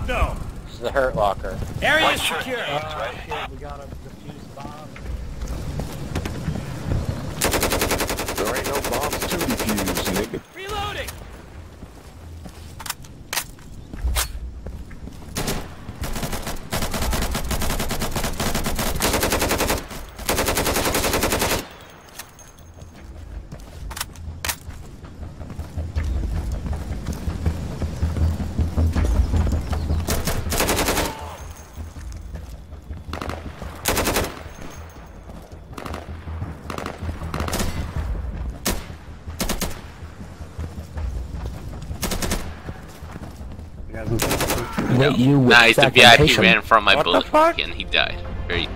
Fuck no! This is the hurt locker. Area is secure. Oh shit, we got a defused bomb. Wait, you with Nah, he's the VIP fragmentation. ran from my What bullet and he died. Very